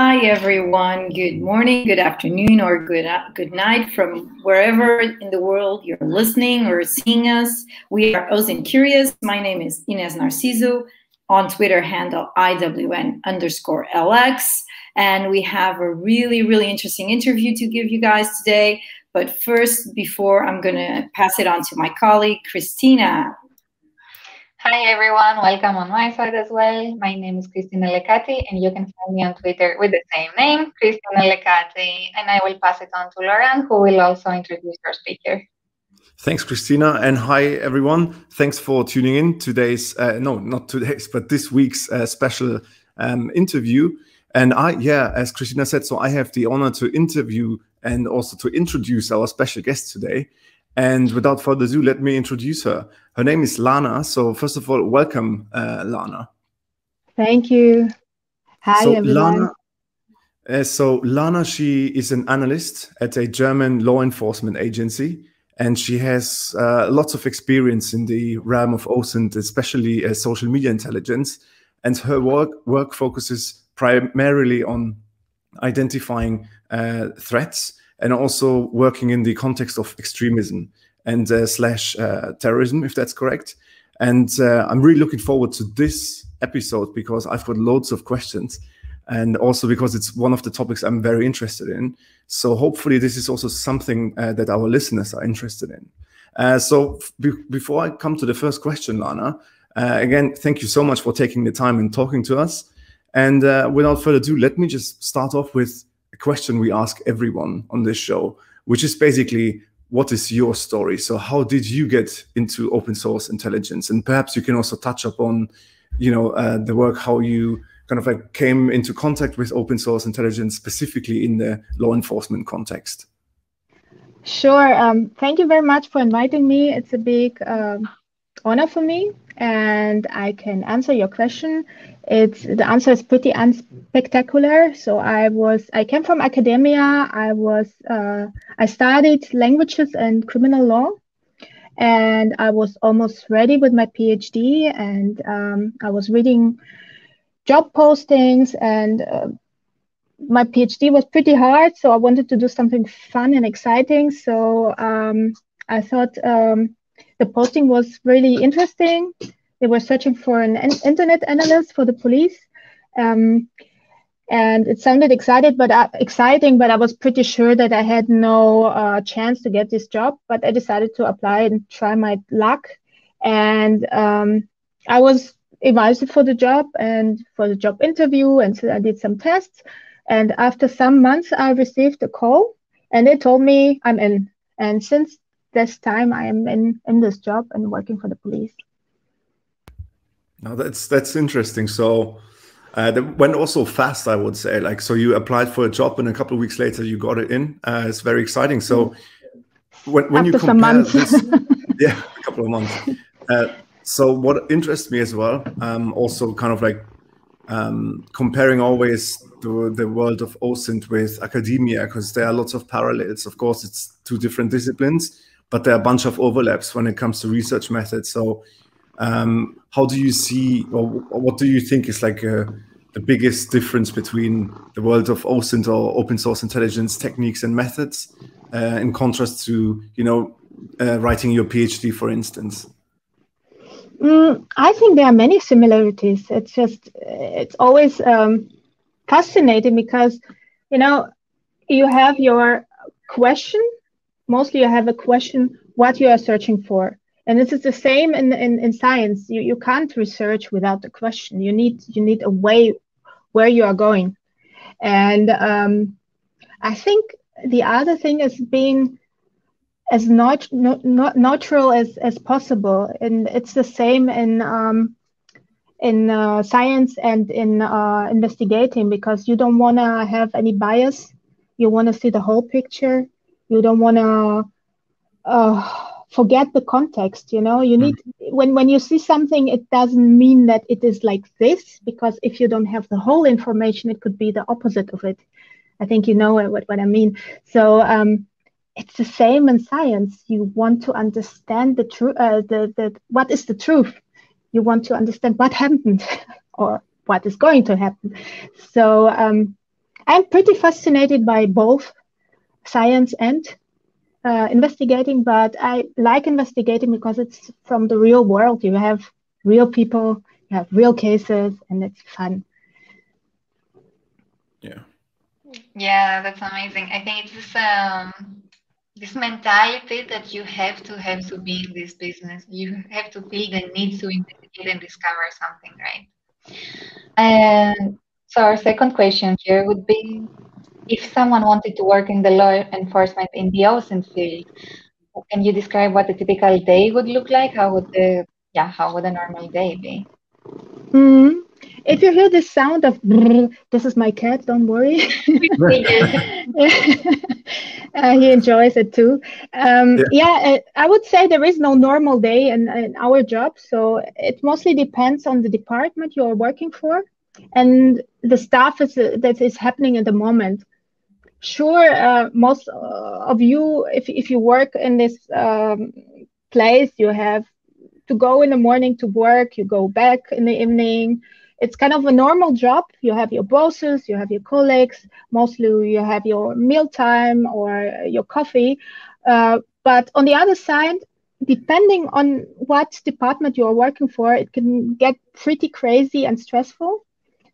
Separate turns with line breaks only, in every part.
Hi everyone. Good morning, good afternoon, or good uh, good night from wherever in the world you're listening or seeing us. We are OSINT Curious. My name is Ines Narciso. On Twitter handle IWN underscore LX. And we have a really, really interesting interview to give you guys today. But first, before I'm going to pass it on to my colleague, Cristina.
Hi everyone, welcome on my side as well. My name is Cristina Lecati and you can find me on Twitter with the same name, Cristina Lecati. And I will pass it on to Laurent who will also introduce our speaker.
Thanks, Cristina. And hi, everyone. Thanks for tuning in today's, uh, no, not today's, but this week's uh, special um, interview. And I, yeah, as Cristina said, so I have the honor to interview and also to introduce our special guest today. And without further ado, let me introduce her. Her name is Lana. So, first of all, welcome, uh, Lana.
Thank you. Hi, so, everyone.
Lana, uh, so, Lana, she is an analyst at a German law enforcement agency, and she has uh, lots of experience in the realm of OSINT, especially uh, social media intelligence. And her work work focuses primarily on identifying uh, threats and also working in the context of extremism and uh, slash uh, terrorism, if that's correct. And uh, I'm really looking forward to this episode because I've got loads of questions and also because it's one of the topics I'm very interested in. So hopefully this is also something uh, that our listeners are interested in. Uh, so before I come to the first question, Lana, uh, again, thank you so much for taking the time and talking to us. And without further ado, let me just start off with question we ask everyone on this show, which is basically, what is your story? So how did you get into open source intelligence? And perhaps you can also touch upon, you know, uh, the work, how you kind of like came into contact with open source intelligence, specifically in the law enforcement context.
Sure. Um, thank you very much for inviting me. It's a big uh, honor for me and I can answer your question. It's the answer is pretty unspectacular. So I was I came from academia. I was uh, I studied languages and criminal law, and I was almost ready with my PhD. And um, I was reading job postings and. Uh, my PhD was pretty hard, so I wanted to do something fun and exciting. So um, I thought um, the posting was really interesting. They were searching for an internet analyst for the police. Um, and it sounded excited, but uh, exciting, but I was pretty sure that I had no uh, chance to get this job. But I decided to apply and try my luck, and um, I was invited for the job and for the job interview, and so I did some tests. And after some months, I received a call, and they told me I'm in. And since this time I am in in this job and working for the police.
Now that's that's interesting. So uh, that went also fast, I would say. Like, so you applied for a job, and a couple of weeks later you got it in. Uh, it's very exciting. So when, when you compare this, yeah, a couple of months. Uh, so what interests me as well, um, also kind of like um, comparing always the, the world of OSINT with academia, because there are lots of parallels. Of course, it's two different disciplines, but there are a bunch of overlaps when it comes to research methods. So, um, how do you see, or what do you think is like a, uh, the biggest difference between the world of OSINT or open source intelligence techniques and methods, uh, in contrast to you know uh, writing your PhD, for instance?
Mm, I think there are many similarities. It's just it's always um, fascinating because you know you have your question mostly you have a question what you are searching for. And this is the same in, in, in science. You, you can't research without a question. You need you need a way where you are going. And um, i think the other thing is being as not, not, not natural as, as possible. And it's the same in um, in uh, science and in uh, investigating because you don't want to have any bias. You want to see the whole picture. You don't want to uh, forget the context you know? You need mm. when when you see something it doesn't mean that it is like this because if you don't have the whole information it could be the opposite of it. I think you know what, what i mean. So um, it's the same in science you want to understand the truth uh, the, the what is the truth you want to understand what happened or what is going to happen so um, I'm pretty fascinated by both science and uh, investigating, but I like investigating because it's from the real world. You have real people, you have real cases, and it's fun.
Yeah.
Yeah, that's amazing. I think it's this um this mentality that you have to have to be in this business. You have to feel the need to investigate and discover something, right? And so our second question here would be if someone wanted to work in the law enforcement in the OSINT field, can you describe what a typical day would look like? How would the yeah, how would a normal day be?
Mm, if you hear the sound of this is my cat, don't worry. uh, he enjoys it too. Um, yeah, yeah uh, I would say there is no normal day in, in our job. So it mostly depends on the department you are working for and the stuff is, uh, that is happening at the moment. Sure, uh, most uh, of you, if, if you work in this um, place, you have to go in the morning to work, you go back in the evening, it's kind of a normal job. You have your bosses, you have your colleagues, mostly you have your meal time or your coffee. Uh, but on the other side, depending on what department you are working for, it can get pretty crazy and stressful.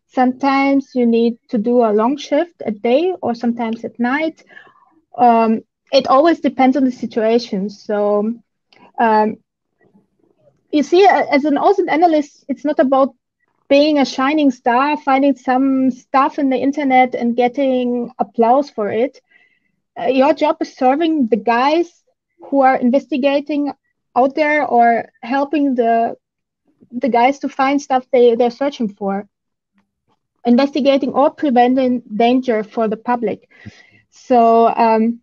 Sometimes you need to do a long shift at day or sometimes at night. Um, it always depends on the situation. So um, you see, as an OSINT analyst, it's not about being a shining star, finding some stuff in the internet and getting applause for it. Uh, your job is serving the guys who are investigating out there or helping the the guys to find stuff they, they're searching for investigating or preventing danger for the public so um,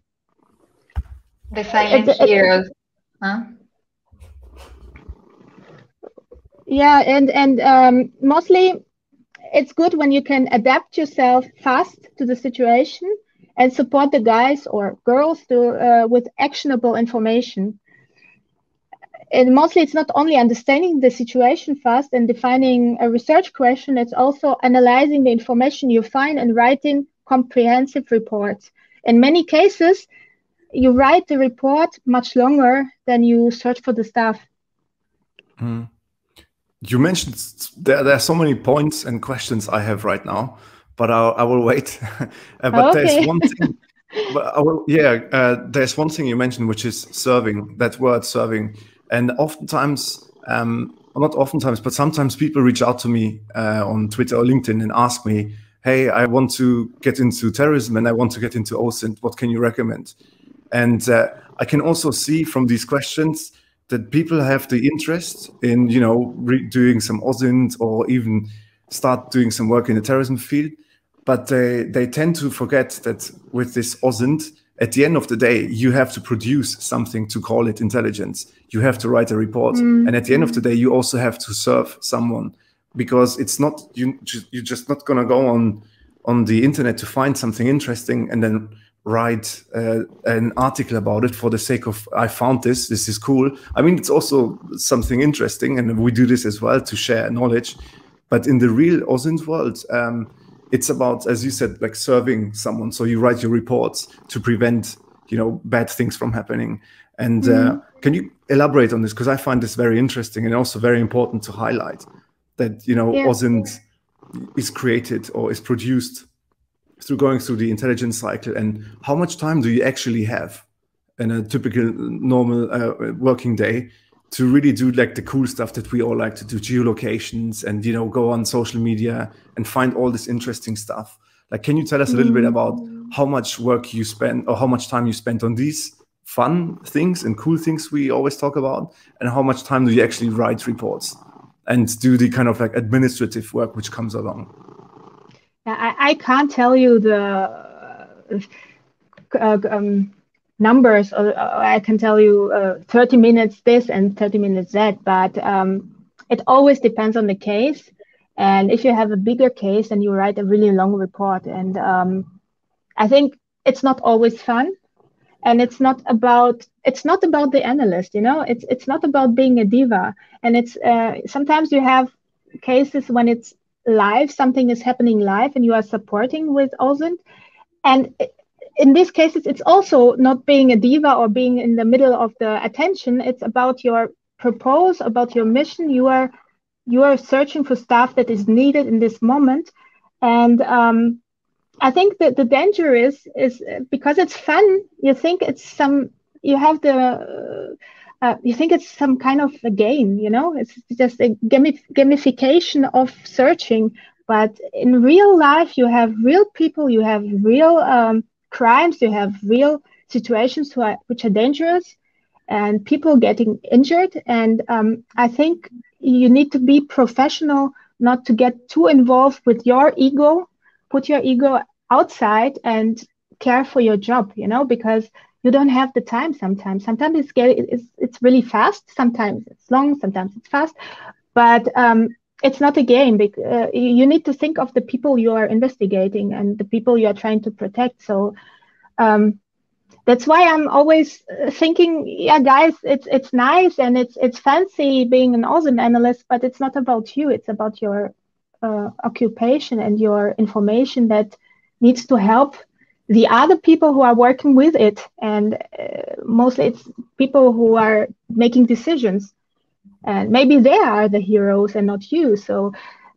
the silent heroes huh?
Yeah and and um, mostly it's good when you can adapt yourself fast to the situation and support the guys or girls to uh, with actionable information. And mostly it's not only understanding the situation fast and defining a research question it's also analyzing the information you find and writing comprehensive reports. In many cases you write the report much longer than you search for the stuff
mm you mentioned there, there are so many points and questions I have right now, but I'll, I will wait. uh, but okay. there's one thing. Will, yeah, uh, there's one thing you mentioned, which is serving. That word serving, and oftentimes, um, not oftentimes, but sometimes people reach out to me uh, on Twitter or LinkedIn and ask me, "Hey, I want to get into terrorism and I want to get into OSINT. What can you recommend?" And uh, I can also see from these questions that people have the interest in, you know, doing some OSINT or even start doing some work in the terrorism field. But they, they tend to forget that with this OSINT, at the end of the day, you have to produce something to call it intelligence. You have to write a report. Mm. And at the end of the day, you also have to serve someone because it's not, you, you're just not going to go on, on the internet to find something interesting and then write uh, an article about it for the sake of I found this, this is cool. I mean, it's also something interesting, and we do this as well to share knowledge. But in the real OSINT world, um, it's about, as you said, like serving someone. So you write your reports to prevent, you know, bad things from happening. And uh, mm-hmm. can you elaborate on this? Because I find this very interesting and also very important to highlight that you know yeah. OSINT is created or is produced through going through the intelligence cycle and how much time do you actually have in a typical normal uh, working day to really do like the cool stuff that we all like to do geolocations and you know go on social media and find all this interesting stuff like can you tell us a little bit about mm. how much work you spend or how much time you spend on these fun things and cool things we always talk about and how much time do you actually write reports and do the kind of like administrative work which comes along
I, I can't tell you the uh, um, numbers, or, or, I can tell you uh, 30 minutes this and 30 minutes that, but um, it always depends on the case. And if you have a bigger case, and you write a really long report. And um, I think it's not always fun, and it's not about it's not about the analyst. You know, it's it's not about being a diva. And it's uh, sometimes you have cases when it's live, something is happening live, and you are supporting with OSINT. And in this case, it's also not being a diva or being in the middle of the attention. It's about your purpose, about your mission. You are you are searching for stuff that is needed in this moment, and um, I think that the danger is is because it's fun. You think it's some. You have the. Uh, you think it's some kind of a game, you know? It's just a gamif- gamification of searching. But in real life, you have real people, you have real um, crimes, you have real situations are, which are dangerous, and people getting injured. And um, I think you need to be professional, not to get too involved with your ego. Put your ego outside and care for your job, you know, because you don't have the time sometimes. Sometimes it's get, it's it's really fast. Sometimes it's long. Sometimes it's fast, but um, it's not a game. Uh, you need to think of the people you are investigating and the people you are trying to protect. So um, that's why I'm always uh, thinking, yeah, guys, it's it's nice and it's it's fancy being an OSINT analyst, but it's not about you. It's about your uh, occupation and your information that needs to help the other people who are working with it and uh, mostly it's people who are making decisions. And maybe they are the heroes and not you. So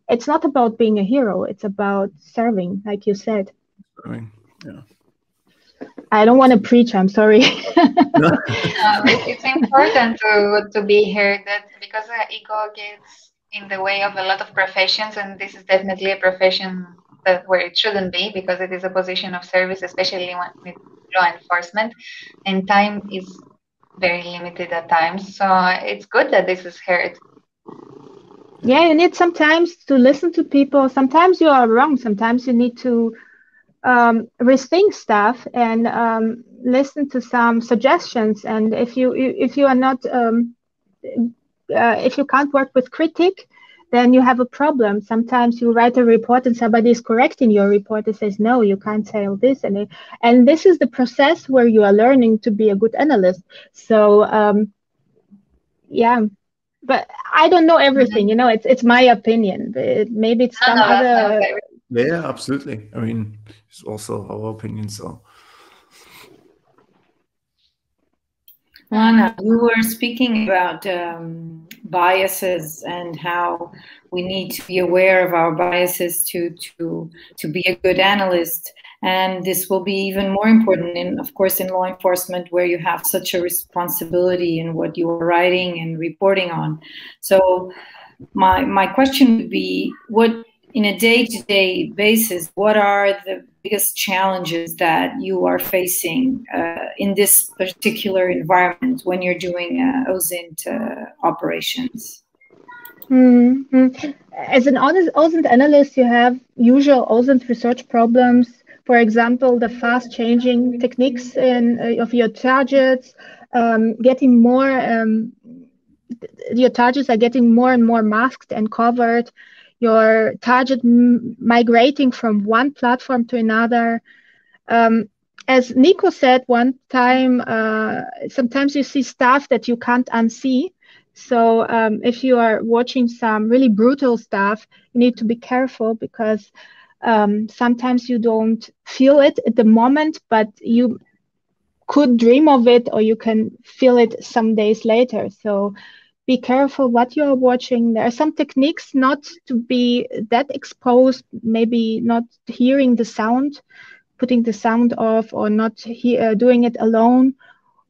it's not about being a hero. It's about serving like you said.
Serving yeah.
I don't want to preach. I'm sorry.
um, it's important to to be here that because ego gets in the way of a lot of professions, and this is definitely a profession where it shouldn't be because it is a position of service, especially with law enforcement, and time is very limited at times. So it's good that this is heard.
Yeah, you need sometimes to listen to people. Sometimes you are wrong. Sometimes you need to um, rethink stuff and um, listen to some suggestions. And if you if you are not um, uh, if you can't work with critic, then you have a problem. Sometimes you write a report and somebody is correcting your report and says, no, you can't say all this. And, it, and this is the process where you are learning to be a good analyst. So, um, yeah, but I don't know everything, you know, it's, it's my opinion. It, maybe it's some no, no, other.
Yeah, absolutely. I mean, it's also our opinion. So,
Lana, you were speaking about um, biases and how we need to be aware of our biases to to to be a good analyst. And this will be even more important in, of course, in law enforcement, where you have such a responsibility in what you are writing and reporting on. So, my my question would be, what in a day-to-day basis, what are the biggest challenges that you are facing uh, in this particular environment when you're doing uh, OSINT uh, operations?
Mm-hmm. As an OSINT analyst, you have usual OSINT research problems. For example, the fast-changing techniques in, uh, of your targets, um, getting more. Um, your targets are getting more and more masked and covered your target migrating from one platform to another. Um, as Nico said one time, uh, sometimes you see stuff that you can't unsee. So um, if you are watching some really brutal stuff, you need to be careful because um, sometimes you don't feel it at the moment, but you could dream of it or you can feel it some days later. So be careful what you are watching. There are some techniques not to be that exposed, maybe not hearing the sound, putting the sound off, or not he- uh, doing it alone,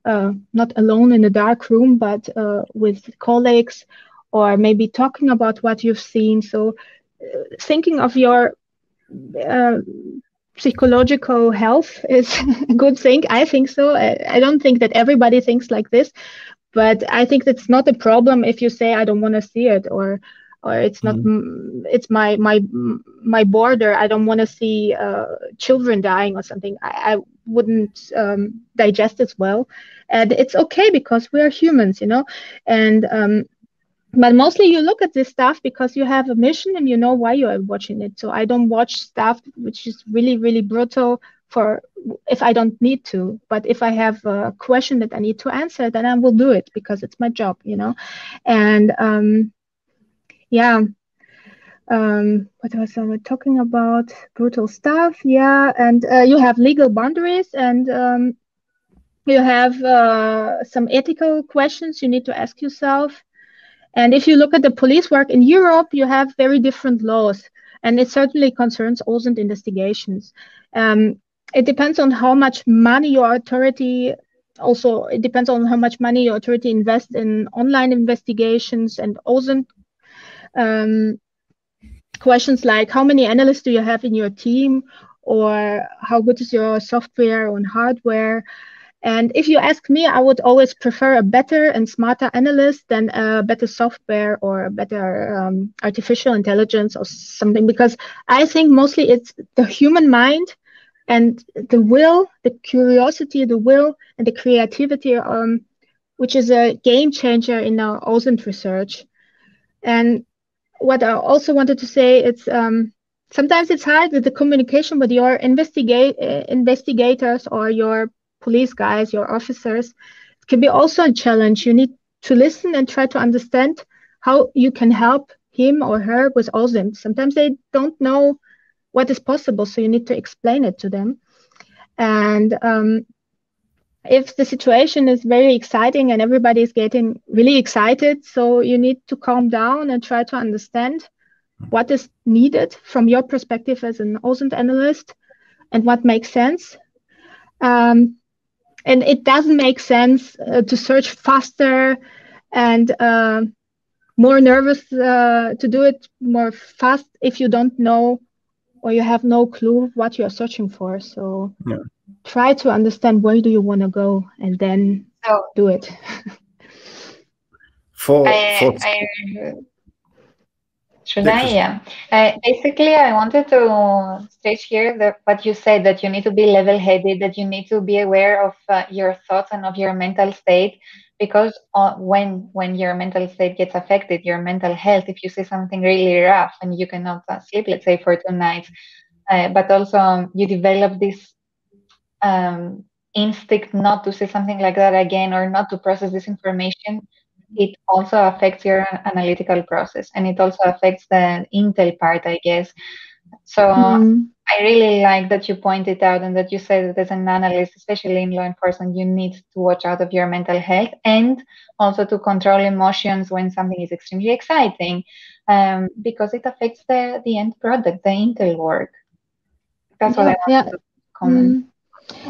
uh, not alone in a dark room, but uh, with colleagues, or maybe talking about what you've seen. So, uh, thinking of your uh, psychological health is a good thing. I think so. I, I don't think that everybody thinks like this, but i think it's not a problem if you say i don't want to see it or or it's not mm-hmm. it's my my my border. I don't want to see uh, children dying or something. I, I wouldn't um, digest as well. And it's okay because we are humans you know? And um, but mostly you look at this stuff because you have a mission and you know why you are watching it. So i don't watch stuff which is really really brutal for if I don't need to. But if I have a question that I need to answer, then I will do it because it's my job, you know. And um, yeah, um, what was I talking about? Brutal stuff, yeah. And uh, you have legal boundaries, and um, you have uh, some ethical questions you need to ask yourself. And if you look at the police work in Europe, you have very different laws, and it certainly concerns OSINT investigations. Um, it depends on how much money your authority also it depends on how much money your authority invests in online investigations and OSINT um, questions like how many analysts do you have in your team or how good is your software and hardware? And if you ask me i would always prefer a better and smarter analyst than a better software or a better um, artificial intelligence or something because i think mostly it's the human mind and the will the curiosity the will and the creativity um, which is a game changer in our OSINT research and what I also wanted to say it's um, sometimes it's hard with the communication with your investigate investigators or your police guys, your officers. It can be also a challenge. You need to listen and try to understand how you can help him or her with OSINT. Sometimes they don't know what is possible, so you need to explain it to them. And um, if the situation is very exciting and everybody is getting really excited, so you need to calm down and try to understand what is needed from your perspective as an OSINT analyst and what makes sense. Um, and it doesn't make sense uh, to search faster and uh, more nervous uh, to do it more fast if you don't know or you have no clue what you're searching for. So yeah. try to understand where do you want to go and then so, do it.
For, I, for...
I, should I? Yeah. Uh, basically, I wanted to state here that what you said that you need to be level-headed, that you need to be aware of uh, your thoughts and of your mental state, because uh, when when your mental state gets affected, your mental health, if you see something really rough and you cannot uh, sleep, let's say for two nights, uh, but also um, you develop this um, instinct not to say something like that again or not to process this information, it also affects your analytical process and it also affects the intel part, I guess. So mm-hmm. I really like that you pointed out and that you said that as an analyst, especially in law enforcement, you need to watch out of your mental health and also to control emotions when something is extremely exciting um, because it affects the, the end product, the intel work. That's what I want yeah. to comment. Mm-hmm.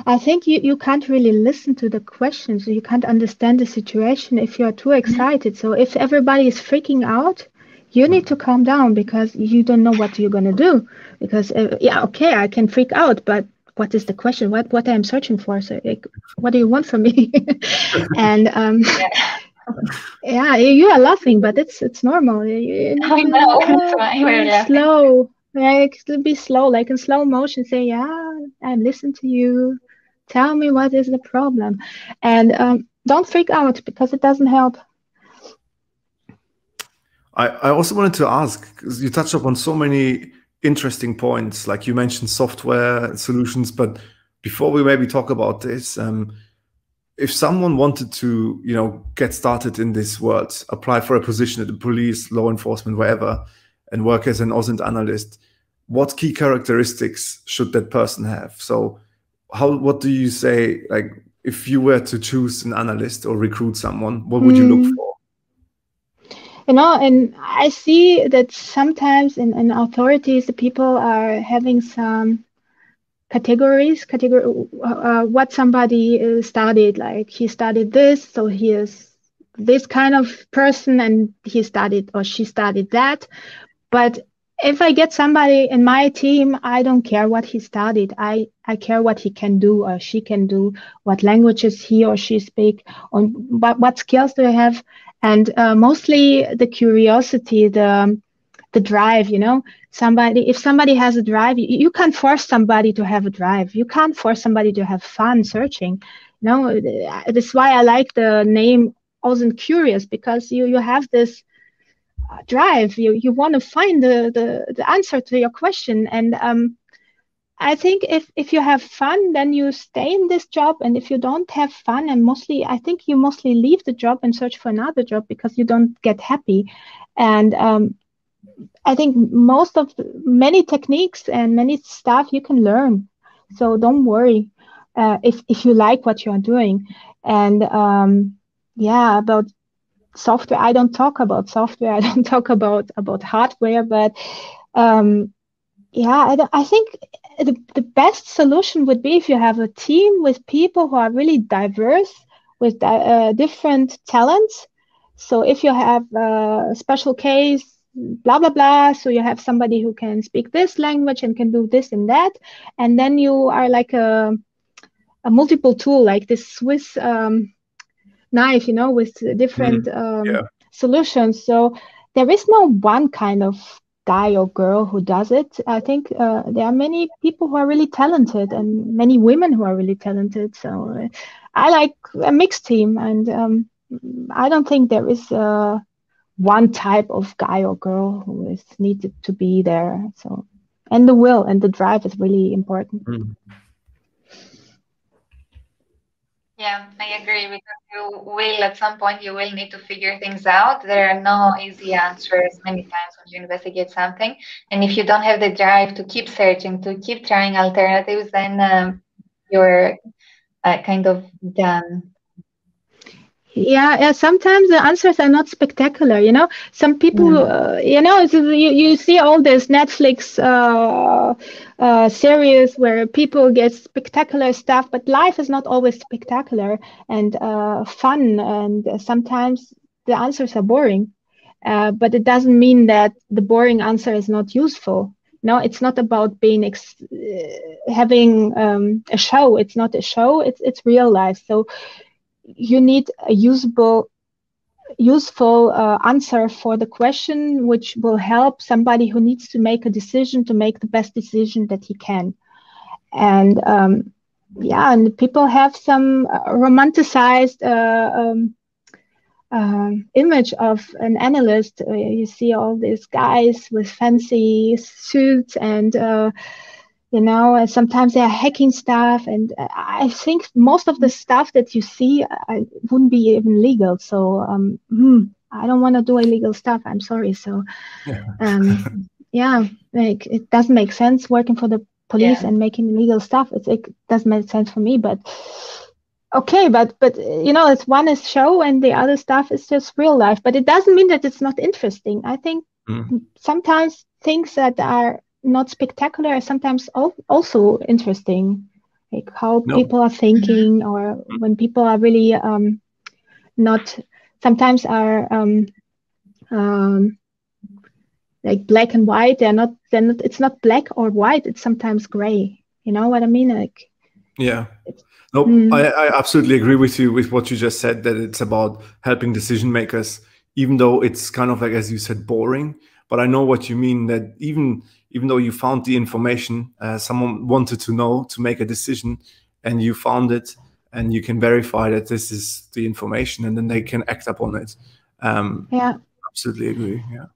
I think you, you can't really listen to the questions. You can't understand the situation if you're too excited. So if everybody is freaking out, you need to calm down because you don't know what you're going to do. Because uh, yeah, okay, I can freak out, but what is the question? What what I'm searching for? So like, what do you want from me? and um, yeah, you are laughing, but it's it's normal. You, know
I know. Uh,
slow like be slow, like in slow motion, say, "Yeah, I listen to you. Tell me what is the problem," and um, don't freak out because it doesn't help.
I, I also wanted to ask because you touched upon so many interesting points, like you mentioned software solutions, but before we maybe talk about this, um, if someone wanted to, you know, get started in this world, apply for a position at the police, law enforcement, wherever, and work as an OSINT analyst, what key characteristics should that person have? So, how what do you say? Like, if you were to choose an analyst or recruit someone, what would mm. you look hmm. for?
You know, and I see that sometimes in, in authorities, the people are having some categories category uh, what somebody studied like he studied this so he is this kind of person and he studied or she studied that but if I get somebody in my team, I don't care what he studied. I, I care what he can do or she can do, what languages he or she speak, on what, what skills do they have, and uh, mostly the curiosity, the the drive. You know, somebody if somebody has a drive, you, you can't force somebody to have a drive. You can't force somebody to have fun searching. You know, that's why I like the name OSINT Curious because you you have this drive you you want to find the, the the answer to your question and um i think if if you have fun then you stay in this job and if you don't have fun and mostly i think you mostly leave the job and search for another job because you don't get happy and um I think most of many techniques and many stuff you can learn. So don't worry uh, if if you like what you are doing. And um, yeah, about software, I don't talk about software. I don't talk about about hardware, but um, yeah, I, I think the, the best solution would be if you have a team with people who are really diverse with uh, different talents. So if you have a special case, blah blah blah, so you have somebody who can speak this language and can do this and that, and then you are like a a multiple tool, like this Swiss um, knife, you know, with different mm, um, yeah. solutions. So there is no one kind of guy or girl who does it. I think uh, there are many people who are really talented and many women who are really talented. So uh, I like a mixed team, and um, I don't think there is uh, one type of guy or girl who is needed to be there. So, and the will and the drive is really important. Mm.
Yeah, I agree because you will at some point you will need to figure things out. There are no easy answers many times when you investigate something, and if you don't have the drive to keep searching, to keep trying alternatives, then um, you're uh, kind of done
yeah, yeah sometimes the answers are not spectacular you know? Some people yeah. uh, you know you, you see all this netflix uh, uh, series where people get spectacular stuff but life is not always spectacular and uh, fun and sometimes the answers are boring. Uh, but it doesn't mean that the boring answer is not useful. No it's not about being ex- uh, having um, a show. It's not a show. It's it's real life. So you need a usable useful uh, answer for the question which will help somebody who needs to make a decision to make the best decision that he can. And um, yeah and people have some uh, romanticized uh, um, uh, image of an analyst. Uh, you see all these guys with fancy suits and uh, you know and sometimes they are hacking stuff and i think most of the stuff that you see I, wouldn't be even legal so um, hmm, i don't want to do illegal stuff i'm sorry so yeah. um, yeah like it doesn't make sense working for the police yeah. and making illegal stuff it's, it doesn't make sense for me but okay but but you know it's one is show and the other stuff is just real life but it doesn't mean that it's not interesting i think mm. sometimes things that are not spectacular sometimes also interesting. Like how no. people are thinking or when people are really um, not sometimes are um, um, like black and white they're not they're not it's not black or white it's sometimes gray. You know what i mean? Like
yeah. no mm. I, I absolutely agree with you with what you just said that it's about helping decision makers even though it's kind of like as you said boring. But i know what you mean that even even though you found the information, uh, someone wanted to know to make a decision, and you found it, and you can verify that this is the information, and then they can act upon it. Um,
yeah,
absolutely agree. Yeah.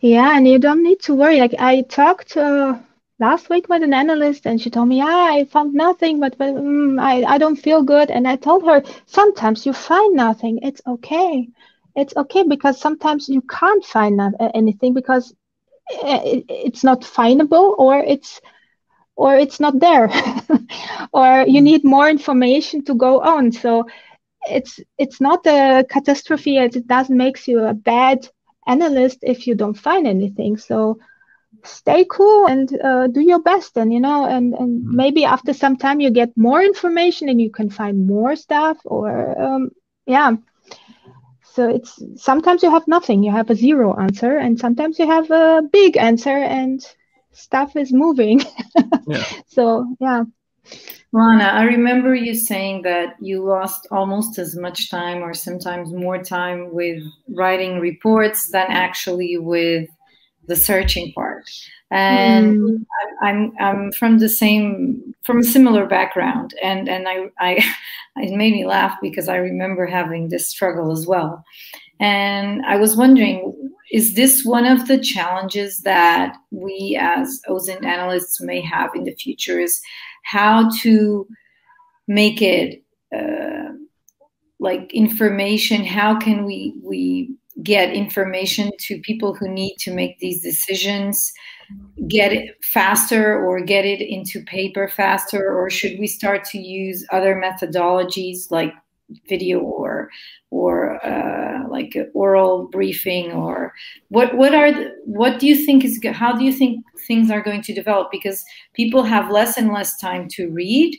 Yeah, and you don't need to worry. Like I talked uh, last week with an analyst, and she told me, "Yeah, I found nothing, but, but mm, I I don't feel good." And I told her, "Sometimes you find nothing. It's okay." It's okay because sometimes you can't find anything because it's not findable or it's or it's not there. Or you need more information to go on. So it's it's not a catastrophe it doesn't make you a bad analyst if you don't find anything. So stay cool and uh, do your best and you know and and mm-hmm. maybe after some time you get more information and you can find more stuff or um, yeah so it's sometimes you have nothing you have a zero answer and sometimes you have a big answer and stuff is moving yeah. so yeah
Lana, I remember you saying that you lost almost as much time or sometimes more time with writing reports than actually with the searching part. And mm. I'm I'm from the same from a similar background. And and I I it made me laugh because I remember having this struggle as well. And I was wondering is this one of the challenges that we as OSINT analysts may have in the future is how to make it uh, like information? How can we we get information to people who need to make these decisions get it faster or get it into paper faster or should we start to use other methodologies like video or or uh, like oral briefing or what what are the, what do you think is how do you think things are going to develop? Because people have less and less time to read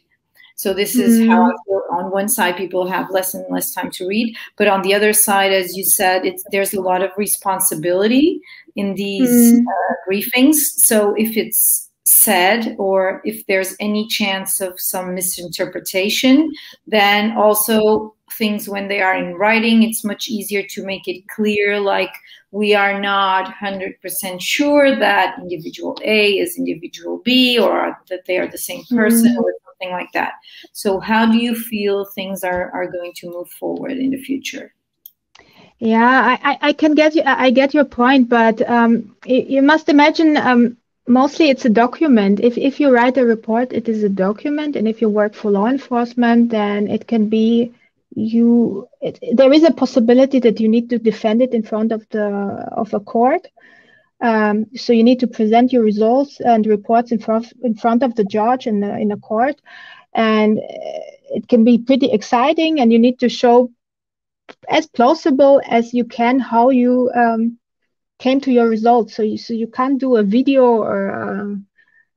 so this is mm. how I feel. On one side, people have less and less time to read, but on the other side, as you said, it's there's a lot of responsibility in these mm. uh, briefings. So if it's said or if there's any chance of some misinterpretation, then also things when they are in writing, it's much easier to make it clear. Like we are not 100% sure that individual A is individual B or that they are the same person mm. Something like that. So, how do you feel things are, are going to move forward in the future?
Yeah, I, I can get you. I get your point, but um, you must imagine. Um, mostly, it's a document. If if you write a report, it is a document, and if you work for law enforcement, then it can be you. It, there is a possibility that you need to defend it in front of the of a court. Um, so you need to present your results and reports in front in front of the judge in the, in a court, and it can be pretty exciting. And you need to show as plausible as you can how you um, came to your results. So you so you can't do a video or um,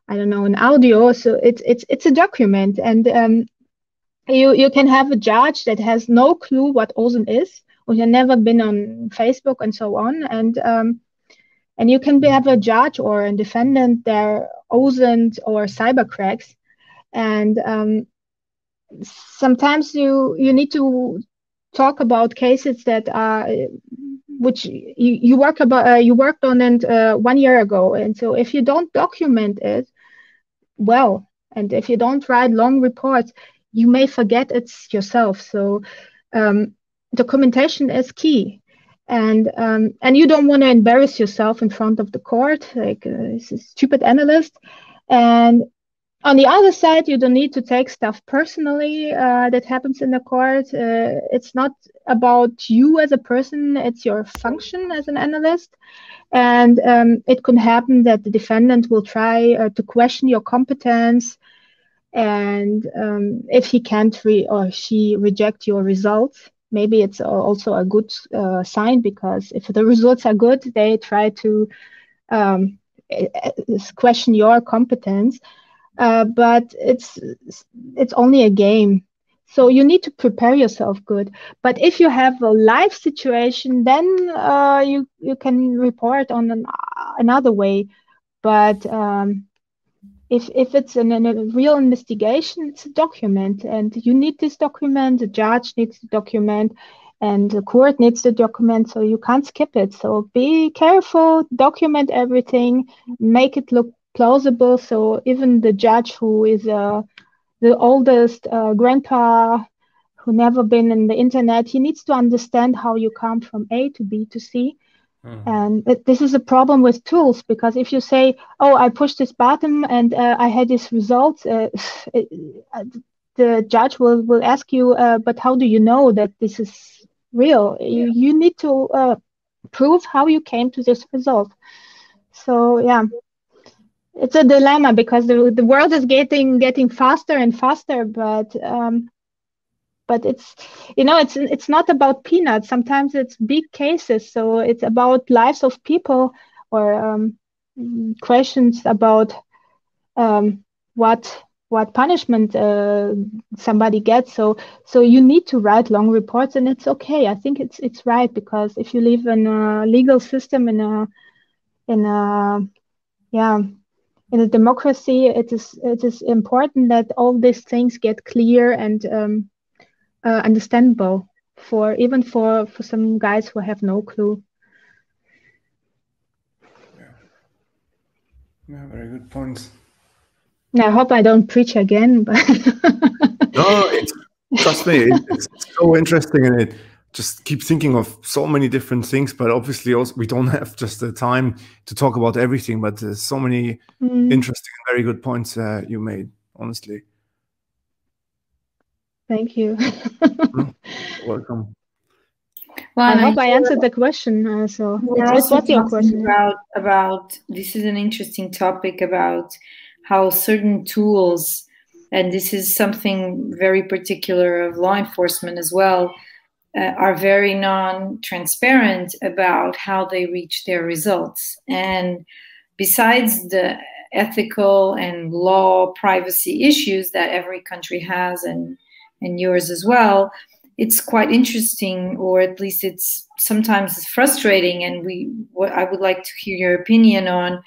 I don't know an audio. So it's it's it's a document, and um, you you can have a judge that has no clue what OSINT is, or has never been on Facebook and so on, and um, and you can be, have a judge or a defendant there, OSINT or cybercracks. And um, sometimes you you need to talk about cases that are which you, you work about uh, you worked on it uh, one year ago. And so if you don't document it well and if you don't write long reports you may forget it yourself. So um, documentation is key and um, and you don't want to embarrass yourself in front of the court like uh, is stupid analyst. And on the other side you don't need to take stuff personally uh, that happens in the court. Uh, it's not about you as a person it's your function as an analyst. And um, it could happen that the defendant will try uh, to question your competence. And um, if he can't re- or she reject your results maybe it's also a good uh, sign because if the results are good, they try to um, question your competence. Uh, but it's it's only a game, so you need to prepare yourself good. But if you have a live situation, then uh, you you can report on an, another way. But um, if if it's an, a real investigation, it's a document, and you need this document. The judge needs the document, and the court needs the document, so you can't skip it. So be careful, document everything, make it look plausible. So even the judge who is uh, the oldest uh, grandpa who never been in the internet, he needs to understand how you come from A to B to C Mm-hmm. And this is a problem with tools because if you say, "Oh, I pushed this button and uh, I had this result," uh, it, uh, the judge will will ask you, uh, "But how do you know that this is real?" Yeah. You you need to uh, prove how you came to this result. So yeah, it's a dilemma because the the world is getting getting faster and faster, but um, but it's you know it's it's not about peanuts. Sometimes it's big cases. So it's about lives of people or um, questions about um, what what punishment uh, somebody gets. So so you need to write long reports and it's okay. I think it's it's right because if you live in a legal system in a in a yeah in a democracy it is it is important that all these things get clear and um, uh, understandable for even for for some guys who have no clue.
Yeah, yeah very good points.
I hope I don't preach again, but
no, it's, trust me, it's so interesting and it just keep thinking of so many different things but obviously also we don't have just the time to talk about everything but there's so many mm. interesting and very good points uh, you made honestly
Thank you.
Welcome.
Well, I hope I answered the question. Uh, so,
what's your question? About about this is an interesting topic about how certain tools, and this is something very particular of law enforcement as well, uh, are very non-transparent about how they reach their results. And besides the ethical and law privacy issues that every country has and and yours as well it's quite interesting or at least it's sometimes it's frustrating and we what i would like to hear your opinion on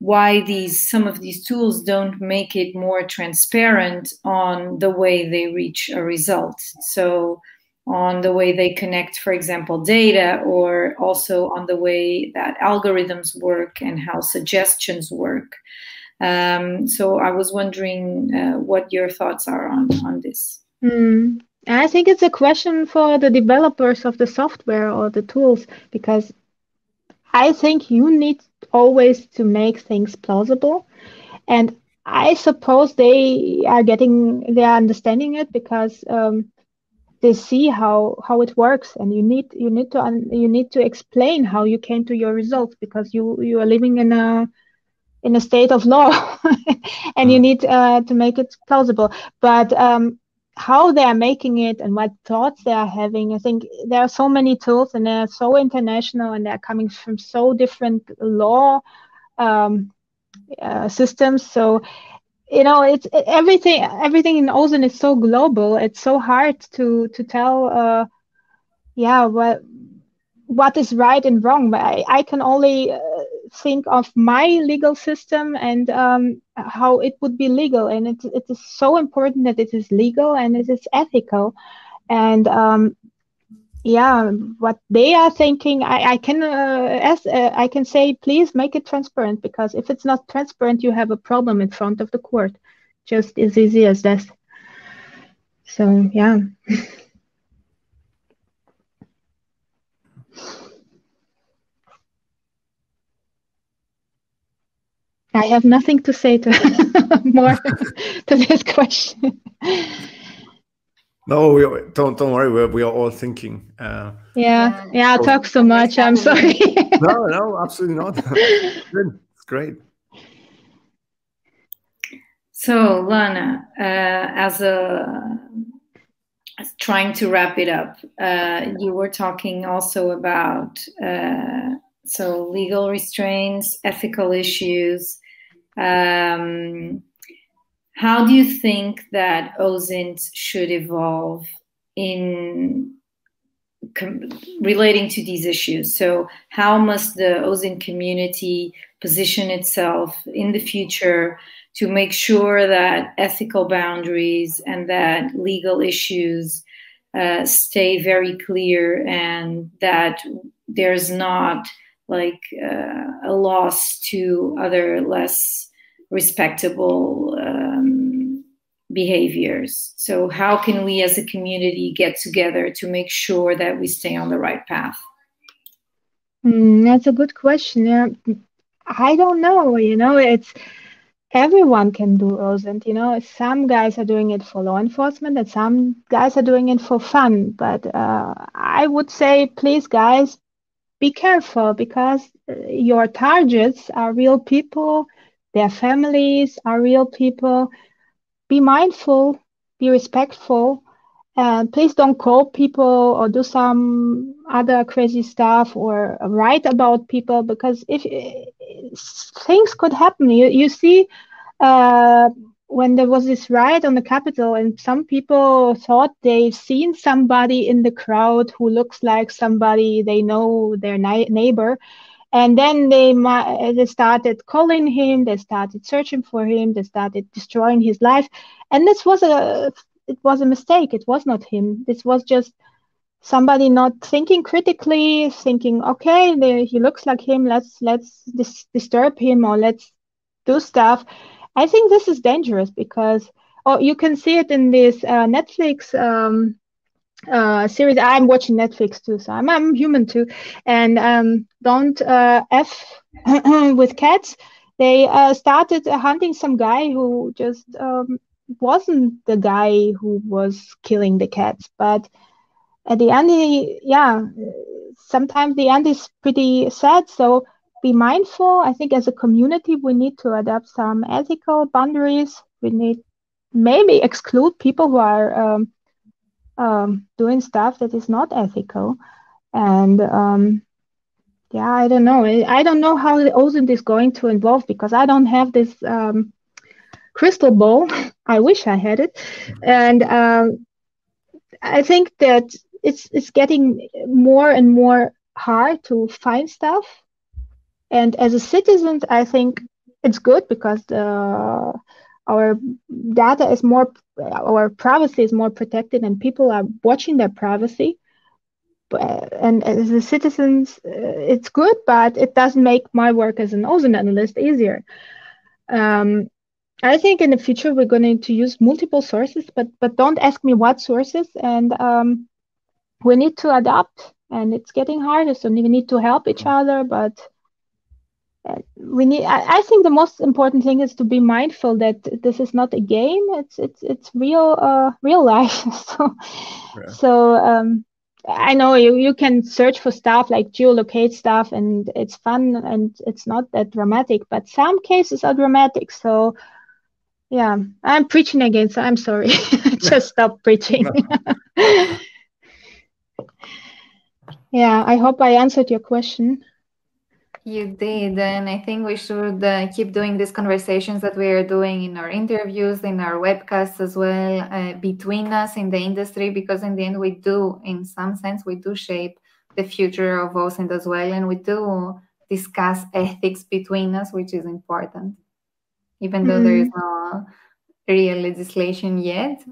why these some of these tools don't make it more transparent on the way they reach a result so on the way they connect, for example, data, or also on the way that algorithms work and how suggestions work. Um, so I was wondering uh, what your thoughts are on, on this.
Mm. I think it's a question for the developers of the software or the tools because I think you need always to make things plausible. And I suppose they are getting, they are understanding it because um, they see how how it works and you need you need to you need to explain how you came to your results because you you are living in a in a state of law and you mm. need uh, to make it plausible but um, how they are making it and what thoughts they are having. I think there are so many tools and they're so international and they're coming from so different law um, uh, systems. So you know it's everything everything in OSINT is so global. It's so hard to to tell uh yeah what what is right and wrong. But i, I can only think of my legal system and um, how it would be legal. And it, it is so important that it is legal and it is ethical. And um, yeah what they are thinking i, I can uh, ask, uh, i can say please make it transparent because if it's not transparent you have a problem in front of the court. Just as easy as that. So yeah I have nothing to say to more to this question.
No, we don't don't worry. We're, we are all thinking.
Uh, yeah, yeah. I talk so much. I'm sorry.
no, no, absolutely not. it's great.
So, Lana, uh, as a as trying to wrap it up, uh, you were talking also about uh, so legal restraints, ethical issues. Um, how do you think that OSINT should evolve in relating to these issues? So, how must the OSINT community position itself in the future to make sure that ethical boundaries and that legal issues uh, stay very clear and that there's not like uh, a loss to other less respectable um, behaviors. So, how can we as a community get together to make sure that we stay on the right path?
Mm, that's a good question. I don't know. You know, it's everyone can do OSINT. You know, some guys are doing it for law enforcement and some guys are doing it for fun. But uh, I would say, please, guys, be careful because uh, your targets are real people their families are real people. Be mindful, be respectful, and please don't call people or do some other crazy stuff or write about people because if things could happen, you, you see. Uh, when there was this riot on the Capitol, and some people thought they've seen somebody in the crowd who looks like somebody they know, their neighbor, and then they they started calling him they started searching for him they started destroying his life and this was a it was a mistake it was not him this was just somebody not thinking critically thinking okay they, he looks like him let's let's dis- disturb him or let's do stuff i think this is dangerous because oh you can see it in this uh, netflix um, uh, series. I'm watching Netflix too, so I'm, I'm human too. And um, don't uh, f with cats. They uh, started hunting some guy who just um, wasn't the guy who was killing the cats, but at the end, yeah, sometimes the end is pretty sad. So be mindful. I think as a community, we need to adopt some ethical boundaries. We need maybe exclude people who are um, um, doing stuff that is not ethical. And um, yeah, I don't know. I don't know how the OSINT is going to evolve because I don't have this um, crystal ball. I wish I had it. And um, I think that it's it's getting more and more hard to find stuff. And as a citizen, I think it's good because the, our data is more, our privacy is more protected, and people are watching their privacy. And as a citizens, uh, it's good, but it doesn't make my work as an OSINT analyst easier. Um, I think in the future we're going to use multiple sources, but but don't ask me what sources. And um, we need to adapt and it's getting harder so we need to help each other but uh, we need I, I, think the most important thing is to be mindful that this is not a game it's it's it's real uh real life so yeah. so um I know you, you can search for stuff like geolocate stuff and it's fun and it's not that dramatic, but some cases are dramatic. So yeah, I'm preaching again, so I'm sorry. Just stop preaching. Yeah, I hope I answered your question.
You did, and I think we should uh, keep doing these conversations that we are doing in our interviews, in our webcasts as well, uh, between us in the industry, because in the end, we do, in some sense, we do shape the future of OSINT as well, and we do discuss ethics between us, which is important, even though there is mm-hmm. no real legislation yet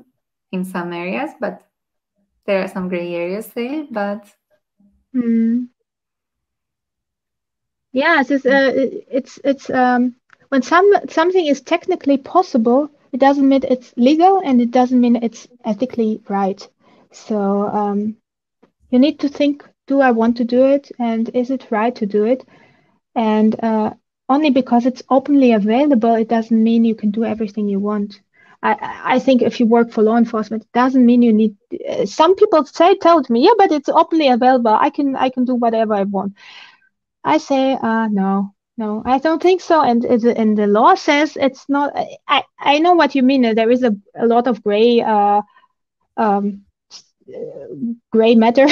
in some areas, but there are some gray areas still, but
Mm. Yes, it's uh, it's it's um, when some something is technically possible, it doesn't mean it's legal and it doesn't mean it's ethically right. So um, you need to think: Do I want to do it, and is it right to do it? And uh, only because it's openly available, it doesn't mean you can do everything you want. I, I think if you work for law enforcement, it doesn't mean you need. Uh, some people say, told me, yeah, but it's openly available. I can, I can do whatever I want. I say, uh, no, no, I don't think so. And in the law says it's not. I, I know what you mean. There is a, a lot of gray, uh, um, gray matter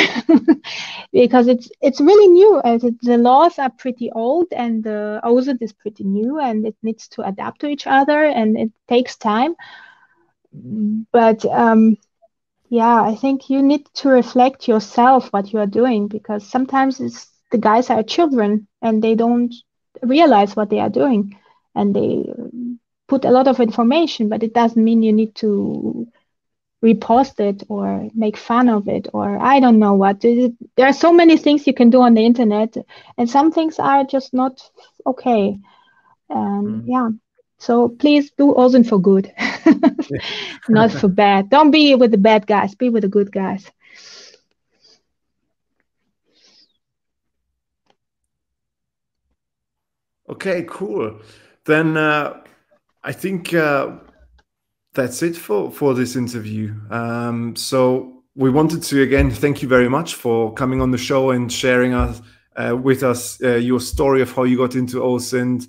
because it's it's really new. As the laws are pretty old and the OSINT is pretty new, and it needs to adapt to each other, and it takes time. But um, yeah, I think you need to reflect yourself what you are doing because sometimes it's the guys are children and they don't realize what they are doing, and they put a lot of information, but it doesn't mean you need to repost it or make fun of it or I don't know what. There are so many things you can do on the internet, and some things are just not okay. Um, mm. Yeah. So please do OSINT for good, not for bad. Don't be with the bad guys. Be with the good guys.
Okay, cool. Then uh, I think uh, that's it for for this interview. Um, so we wanted to again thank you very much for coming on the show and sharing us uh, with us uh, your story of how you got into OSINT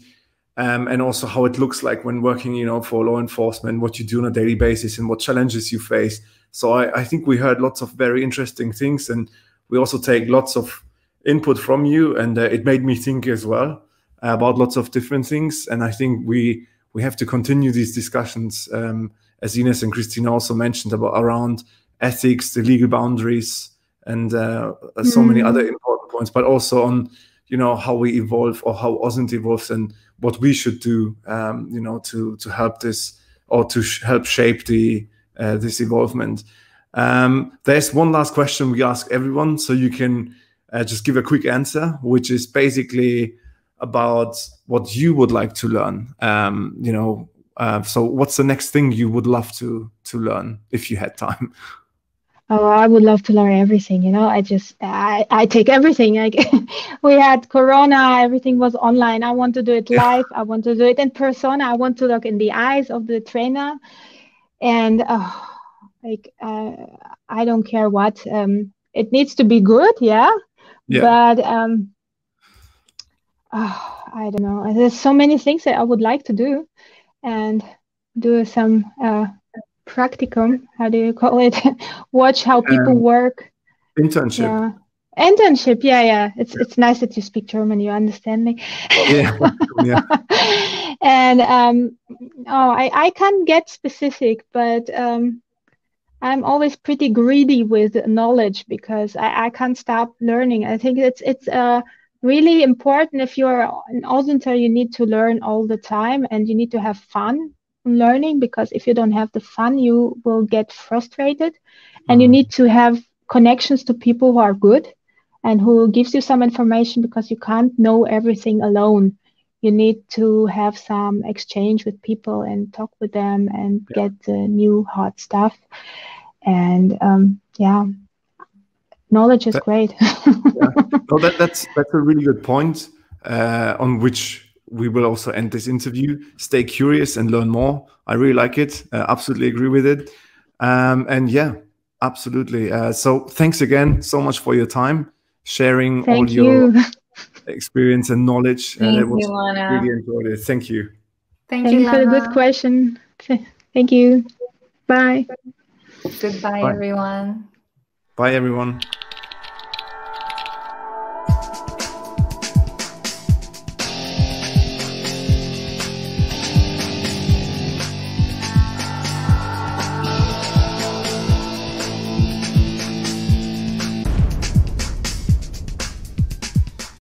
um, and also how it looks like when working, you know, for law enforcement, what you do on a daily basis and what challenges you face. So I, I think we heard lots of very interesting things, and we also take lots of input from you, and uh, it made me think as well about lots of different things. And I think we we have to continue these discussions, um, as Ines and Cristina also mentioned about around ethics, the legal boundaries, and uh, mm. so many other mm. important points, but also on you know how we evolve or how OSINT evolves and what we should do, um, you know, to to help this or to sh help shape the uh, this evolvement. Um, there's one last question we ask everyone, so you can uh, just give a quick answer, which is basically about what you would like to learn. Um, you know, uh, so what's the next thing you would love to to learn if you had time?
Oh, I would love to learn everything. You know, I just I, I take everything. Like we had Corona, everything was online. I want to do it live. I want to do it in person. I want to look in the eyes of the trainer, and uh, like uh, I don't care what. Um, it needs to be good, yeah.
Yeah.
But um, oh, I don't know. There's so many things that I would like to do, and do some uh, practicum. How do you call it? Watch how people
Um,
work.
Internship.
Yeah. Internship, yeah, yeah. It's it's nice that you speak German. You understand me.
Yeah. yeah.
and um, oh, I I can't get specific, but um, I'm always pretty greedy with knowledge because I I can't stop learning. I think it's it's uh really important. If you're an auditor you need to learn all the time and you need to have fun learning because if you don't have the fun, you will get frustrated, and you
Mhm.
need to have connections to people who are good and who gives you some information because you can't know everything alone. You need to have some exchange with people and talk with them and
Yeah.
get the new hot stuff. And um, yeah knowledge is
That-
great
No, that, that's that's a really good point uh, on which we will also end this interview. Stay curious and learn more. I really like it. Uh, absolutely agree with it. Um, and yeah, absolutely. Uh, so thanks again so much for your time, sharing all
thank
your
you
experience and knowledge.
Thank
it was
you, Lana.
really enjoyed it. Thank you.
Thank
thank
you,
you for the good question thank you bye
Goodbye,
Bye.
everyone.
Bye, everyone.